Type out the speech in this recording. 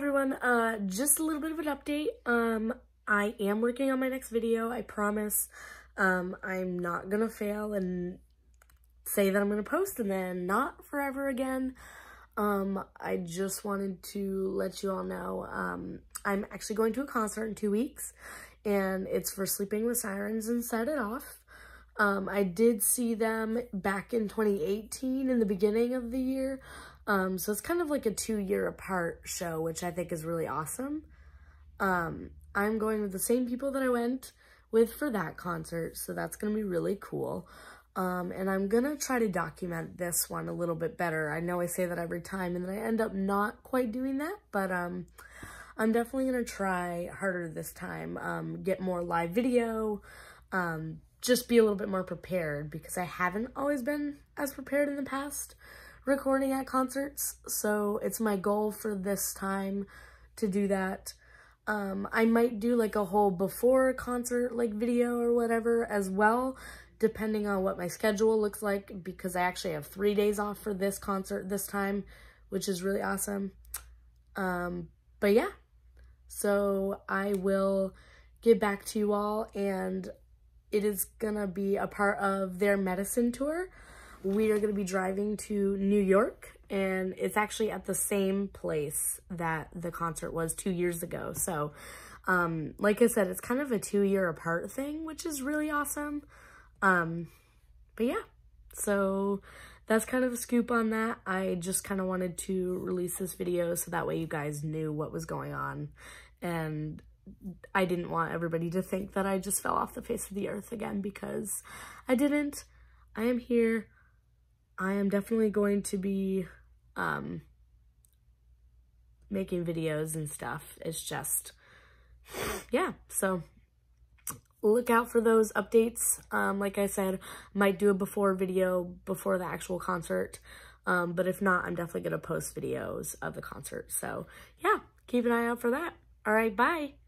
everyone. Uh, just a little bit of an update. Um, I am working on my next video, I promise. Um, I'm not gonna fail and say that I'm gonna post and then not forever again. Um, I just wanted to let you all know, um, I'm actually going to a concert in two weeks and it's for Sleeping with Sirens and Set It Off. Um, I did see them back in 2018 in the beginning of the year. Um, so it's kind of like a two year apart show, which I think is really awesome. Um, I'm going with the same people that I went with for that concert, so that's going to be really cool. Um, and I'm going to try to document this one a little bit better. I know I say that every time, and then I end up not quite doing that, but um, I'm definitely going to try harder this time, um, get more live video, um, just be a little bit more prepared, because I haven't always been as prepared in the past recording at concerts, so it's my goal for this time to do that. Um, I might do like a whole before concert like video or whatever as well, depending on what my schedule looks like because I actually have three days off for this concert this time, which is really awesome. Um, but yeah, so I will get back to you all and it is gonna be a part of their medicine tour we are going to be driving to New York and it's actually at the same place that the concert was two years ago. So, um, like I said, it's kind of a two year apart thing, which is really awesome. Um, but yeah, so that's kind of a scoop on that. I just kind of wanted to release this video so that way you guys knew what was going on and I didn't want everybody to think that I just fell off the face of the earth again because I didn't. I am here. I am definitely going to be um, making videos and stuff. It's just, yeah, so look out for those updates. Um, like I said, might do a before video before the actual concert. Um, but if not, I'm definitely going to post videos of the concert. So yeah, keep an eye out for that. All right, bye.